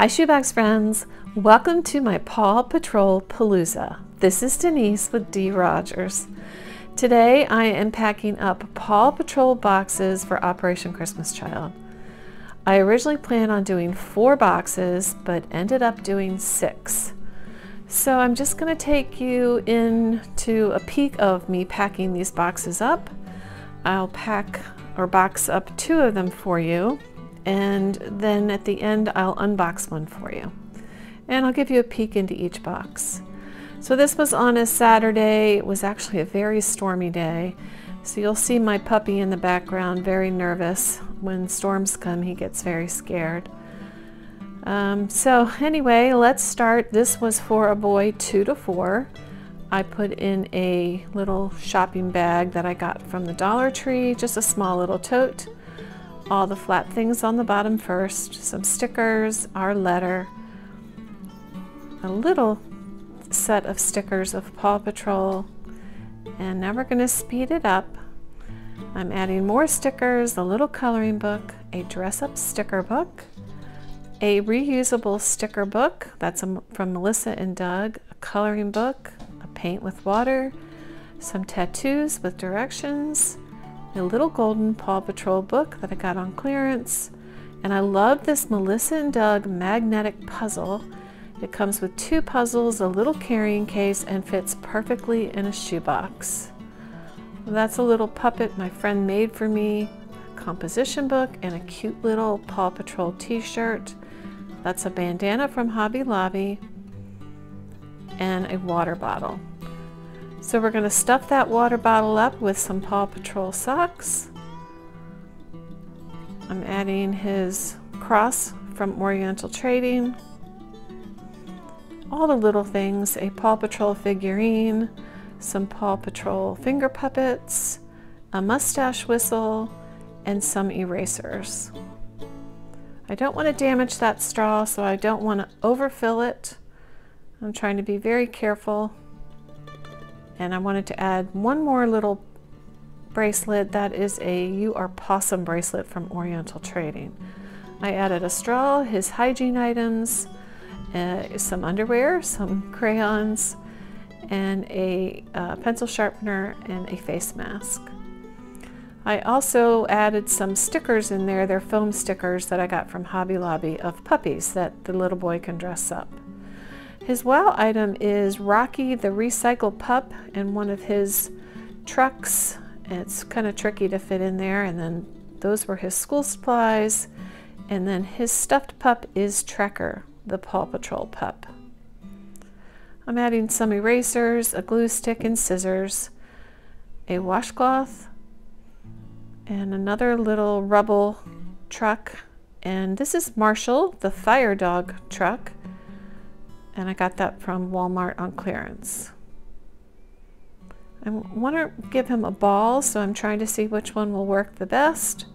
Hi Shoebox friends, welcome to my Paw Patrol Palooza. This is Denise with D. Rogers. Today I am packing up Paw Patrol boxes for Operation Christmas Child. I originally planned on doing four boxes but ended up doing six. So I'm just going to take you into a peek of me packing these boxes up. I'll pack or box up two of them for you and then at the end I'll unbox one for you. And I'll give you a peek into each box. So this was on a Saturday. It was actually a very stormy day. So you'll see my puppy in the background, very nervous. When storms come, he gets very scared. Um, so anyway, let's start. This was for a boy two to four. I put in a little shopping bag that I got from the Dollar Tree, just a small little tote all the flat things on the bottom first, some stickers, our letter, a little set of stickers of Paw Patrol, and now we're going to speed it up. I'm adding more stickers, a little coloring book, a dress-up sticker book, a reusable sticker book, that's from Melissa and Doug, a coloring book, a paint with water, some tattoos with directions, a little golden Paw Patrol book that I got on clearance. And I love this Melissa and Doug magnetic puzzle. It comes with two puzzles, a little carrying case, and fits perfectly in a shoebox. That's a little puppet my friend made for me, composition book, and a cute little Paw Patrol t-shirt. That's a bandana from Hobby Lobby, and a water bottle. So we're going to stuff that water bottle up with some Paw Patrol socks. I'm adding his cross from Oriental Trading. All the little things, a Paw Patrol figurine, some Paw Patrol finger puppets, a mustache whistle, and some erasers. I don't want to damage that straw, so I don't want to overfill it. I'm trying to be very careful and I wanted to add one more little bracelet that is a You Are Pawsome bracelet from Oriental Trading. I added a straw, his hygiene items, uh, some underwear, some crayons, and a uh, pencil sharpener and a face mask. I also added some stickers in there. They're foam stickers that I got from Hobby Lobby of puppies that the little boy can dress up. His wow item is Rocky the Recycled Pup and one of his trucks. It's kind of tricky to fit in there. And then those were his school supplies. And then his stuffed pup is Tracker, the Paw Patrol pup. I'm adding some erasers, a glue stick and scissors, a washcloth, and another little rubble truck. And this is Marshall, the fire dog truck and I got that from Walmart on clearance. I want to give him a ball, so I'm trying to see which one will work the best.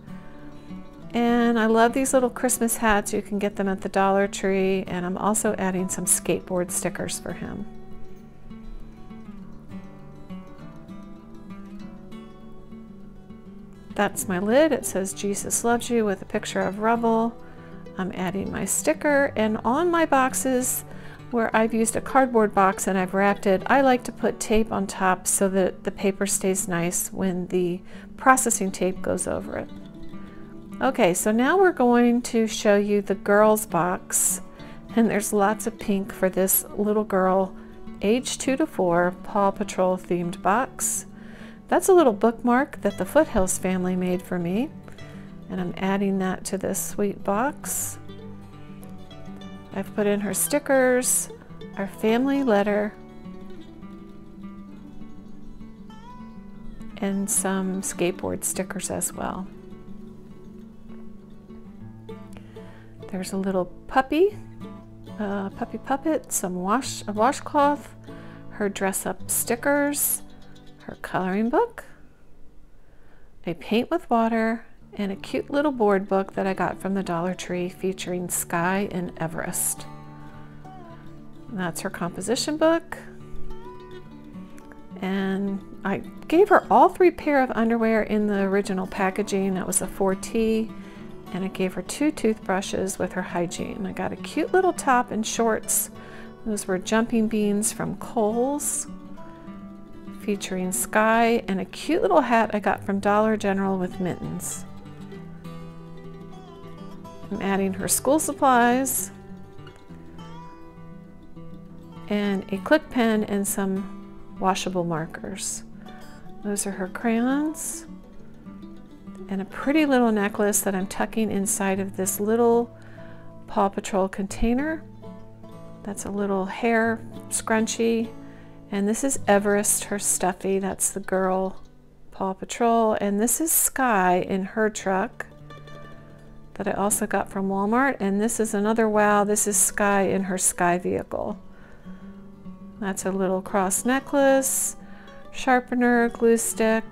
And I love these little Christmas hats. You can get them at the Dollar Tree, and I'm also adding some skateboard stickers for him. That's my lid. It says Jesus loves you with a picture of rubble. I'm adding my sticker, and on my boxes, where I've used a cardboard box and I've wrapped it, I like to put tape on top so that the paper stays nice when the processing tape goes over it. Okay, so now we're going to show you the girls box and there's lots of pink for this little girl age 2 to 4 Paw Patrol themed box. That's a little bookmark that the Foothills family made for me and I'm adding that to this sweet box. I've put in her stickers, our family letter, and some skateboard stickers as well. There's a little puppy, a puppy puppet, some wash, a washcloth, her dress up stickers, her coloring book, a paint with water, and a cute little board book that I got from the Dollar Tree featuring Sky and Everest. And that's her composition book. And I gave her all three pair of underwear in the original packaging. That was a 4T and I gave her two toothbrushes with her hygiene. I got a cute little top and shorts. Those were jumping beans from Kohl's featuring sky and a cute little hat I got from Dollar General with mittens. I'm adding her school supplies and a click pen and some washable markers. Those are her crayons and a pretty little necklace that I'm tucking inside of this little Paw Patrol container. That's a little hair scrunchie. And this is Everest, her stuffy. That's the girl Paw Patrol. And this is Sky in her truck that I also got from Walmart. And this is another wow. This is Sky in her Sky vehicle. That's a little cross necklace, sharpener, glue stick,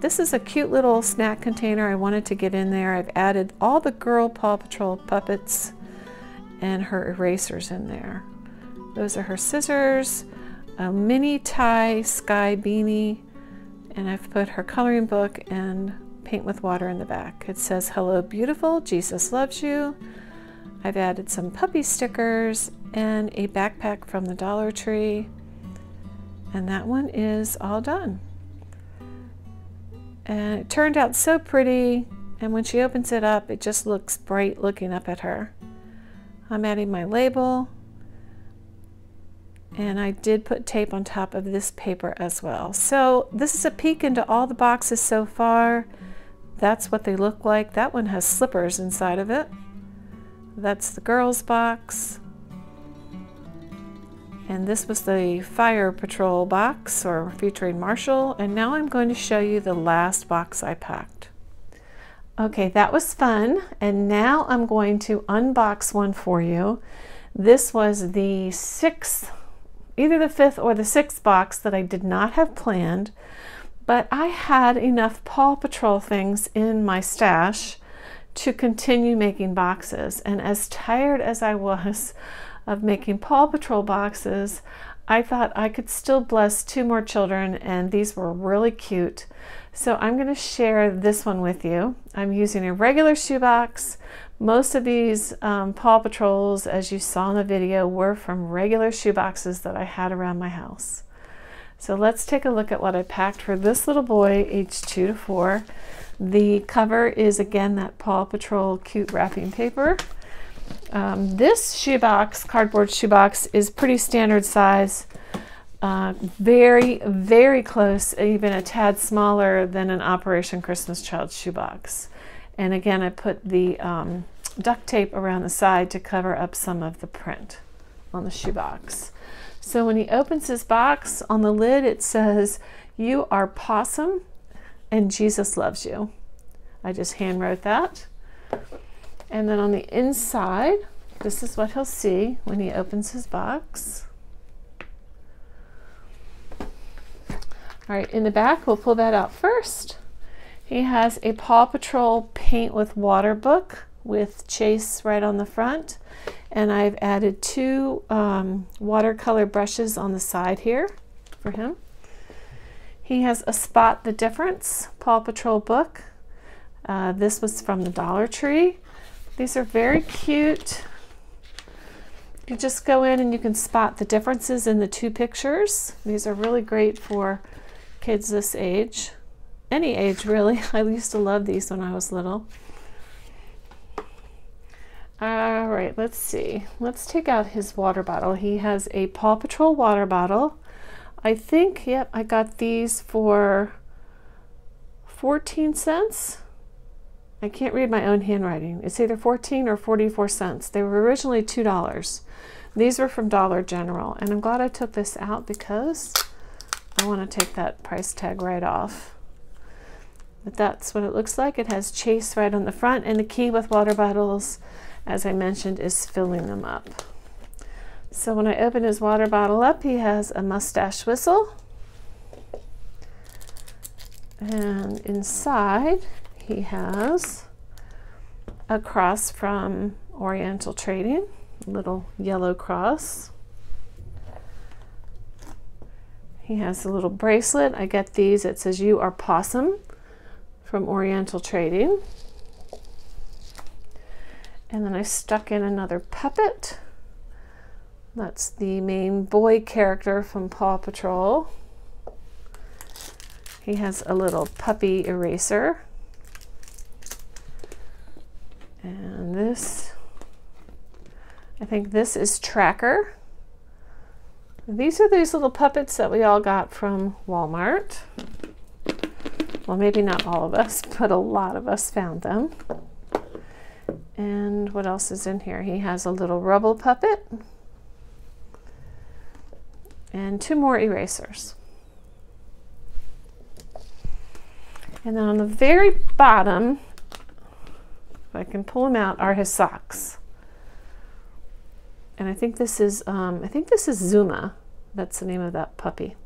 this is a cute little snack container I wanted to get in there. I've added all the girl Paw Patrol puppets and her erasers in there. Those are her scissors, a mini tie sky beanie, and I've put her coloring book and paint with water in the back. It says, hello beautiful, Jesus loves you. I've added some puppy stickers and a backpack from the Dollar Tree. And that one is all done. And it turned out so pretty. And when she opens it up, it just looks bright looking up at her. I'm adding my label. And I did put tape on top of this paper as well. So this is a peek into all the boxes so far. That's what they look like. That one has slippers inside of it. That's the girls box. And this was the Fire Patrol box or featuring Marshall. And now I'm going to show you the last box I packed. Okay, that was fun. And now I'm going to unbox one for you. This was the sixth, either the fifth or the sixth box that I did not have planned, but I had enough Paw Patrol things in my stash to continue making boxes. And as tired as I was, of making Paw Patrol boxes, I thought I could still bless two more children and these were really cute. So I'm going to share this one with you. I'm using a regular shoebox. Most of these um, Paw Patrols, as you saw in the video, were from regular shoeboxes that I had around my house. So let's take a look at what I packed for this little boy, age two to four. The cover is again that Paw Patrol cute wrapping paper. Um, this shoebox, cardboard shoebox, is pretty standard size. Uh, very, very close, even a tad smaller than an Operation Christmas Child shoebox. And again, I put the um, duct tape around the side to cover up some of the print on the shoebox. So when he opens his box, on the lid it says, you are pawsome and Jesus loves you. I just hand wrote that. And then on the inside, this is what he'll see when he opens his box. All right, in the back, we'll pull that out first. He has a Paw Patrol paint with water book with Chase right on the front. And I've added two um, watercolor brushes on the side here for him. He has a Spot the Difference Paw Patrol book. Uh, this was from the Dollar Tree. These are very cute. You just go in and you can spot the differences in the two pictures. These are really great for kids this age. Any age, really. I used to love these when I was little. All right, let's see. Let's take out his water bottle. He has a Paw Patrol water bottle. I think, yep, I got these for 14 cents. I can't read my own handwriting. It's either 14 or 44 cents. They were originally $2. These were from Dollar General, and I'm glad I took this out because I want to take that price tag right off. But that's what it looks like. It has Chase right on the front, and the key with water bottles, as I mentioned, is filling them up. So when I open his water bottle up, he has a mustache whistle. And inside, he has a cross from Oriental Trading, little yellow cross. He has a little bracelet. I get these. It says, You are Pawsome from Oriental Trading. And then I stuck in another puppet. That's the main boy character from Paw Patrol. He has a little puppy eraser. And this, I think this is Tracker. These are these little puppets that we all got from Walmart. Well, maybe not all of us, but a lot of us found them. And what else is in here? He has a little rubble puppet and two more erasers. And then on the very bottom, if I can pull them out, are his socks. And I think this is, um, I think this is Zuma. That's the name of that puppy.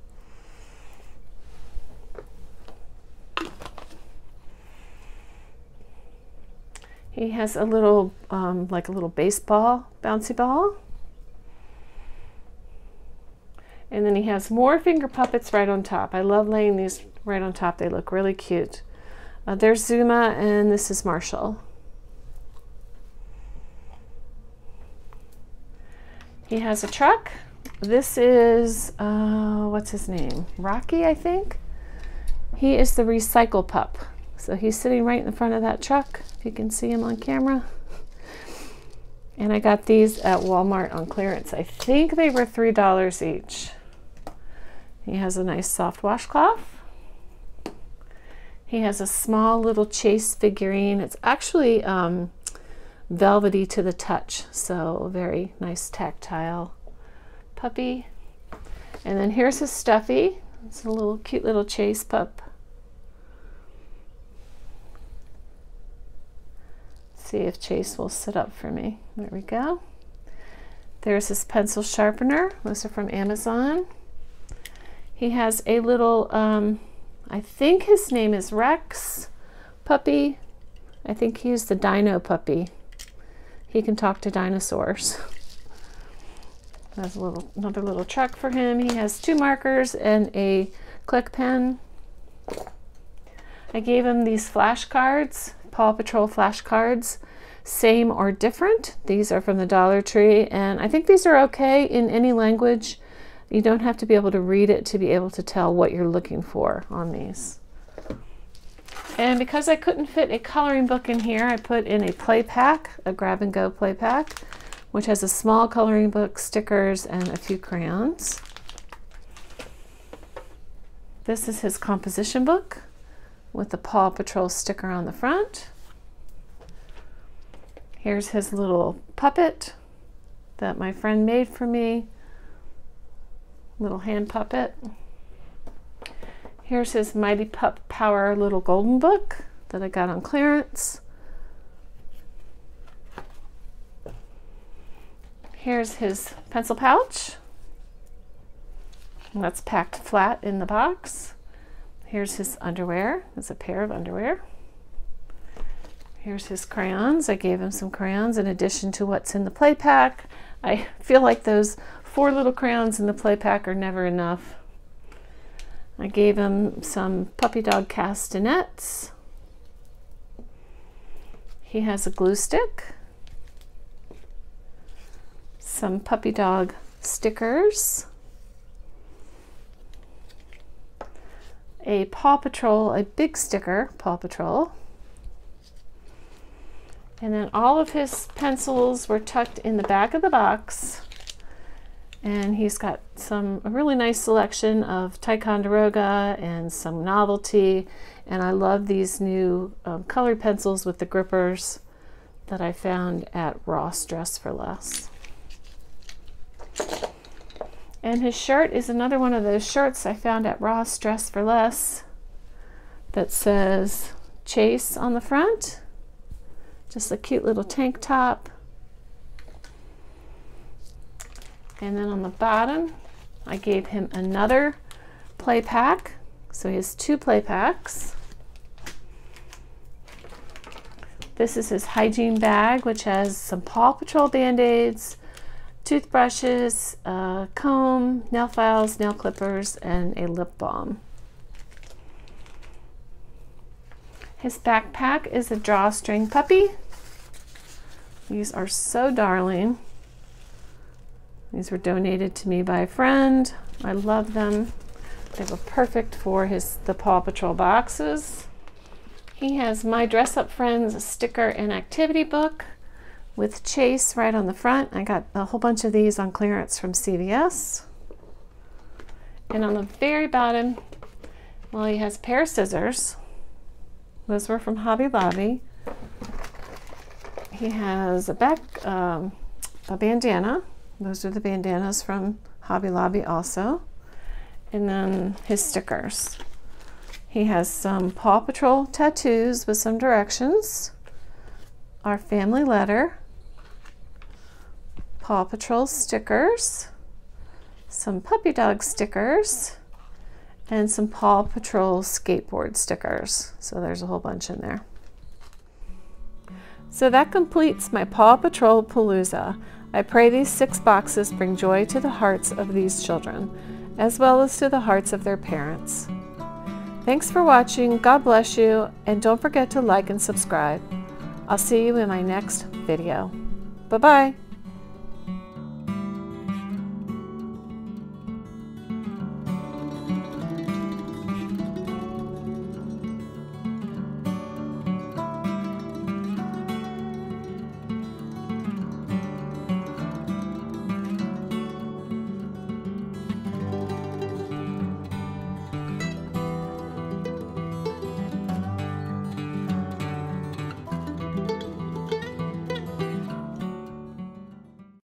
He has a little, um, like a little baseball bouncy ball. And then he has more finger puppets right on top. I love laying these right on top. They look really cute. Uh, there's Zuma and this is Marshall. He has a truck. This is, uh, what's his name? Rocky, I think. He is the recycle pup. So he's sitting right in front of that truck, if you can see him on camera. And I got these at Walmart on clearance. I think they were $3 each. He has a nice soft washcloth. He has a small little chase figurine. It's actually um, velvety to the touch, so very nice tactile puppy. And then here's his stuffy. It's a little cute little chase pup. See if Chase will sit up for me. There we go. There's his pencil sharpener. Those are from Amazon. He has a little, um, I think his name is Rex puppy. I think he's the dino puppy. He can talk to dinosaurs. That's a little another little truck for him. He has two markers and a click pen. I gave him these flashcards, Paw Patrol flashcards, same or different. These are from the Dollar Tree, and I think these are okay in any language. You don't have to be able to read it to be able to tell what you're looking for on these. And because I couldn't fit a coloring book in here, I put in a play pack, a grab and go play pack, which has a small coloring book, stickers, and a few crayons. This is his composition book with the Paw Patrol sticker on the front. Here's his little puppet that my friend made for me little hand puppet. Here's his Mighty Pup Power little golden book that I got on clearance. Here's his pencil pouch. That's packed flat in the box. Here's his underwear. There's a pair of underwear. Here's his crayons. I gave him some crayons in addition to what's in the play pack. I feel like those Four little crayons in the play pack are never enough. I gave him some puppy dog castanets. He has a glue stick, some puppy dog stickers, a Paw Patrol, a big sticker, Paw Patrol. And then all of his pencils were tucked in the back of the box and he's got some a really nice selection of Ticonderoga and some novelty and I love these new um, colored pencils with the grippers that I found at Ross Dress for Less. And his shirt is another one of those shirts I found at Ross Dress for Less that says Chase on the front. Just a cute little tank top And then on the bottom, I gave him another play pack. So he has two play packs. This is his hygiene bag, which has some Paw Patrol Band-Aids, toothbrushes, a comb, nail files, nail clippers, and a lip balm. His backpack is a drawstring puppy These are so darling. These were donated to me by a friend. I love them. They were perfect for his the Paw Patrol boxes. He has My Dress Up Friends sticker and activity book with Chase right on the front. I got a whole bunch of these on clearance from CVS. And on the very bottom, well, he has a pair of scissors. Those were from Hobby Lobby. He has a back, um, a bandana. Those are the bandanas from Hobby Lobby also. And then his stickers. He has some Paw Patrol tattoos with some directions. Our family letter. Paw Patrol stickers. Some puppy dog stickers and some Paw Patrol skateboard stickers. So there's a whole bunch in there. So that completes my Paw Patrol Palooza. I pray these six boxes bring joy to the hearts of these children, as well as to the hearts of their parents. Thanks for watching, God bless you, and don't forget to like and subscribe. I'll see you in my next video. Bye-bye.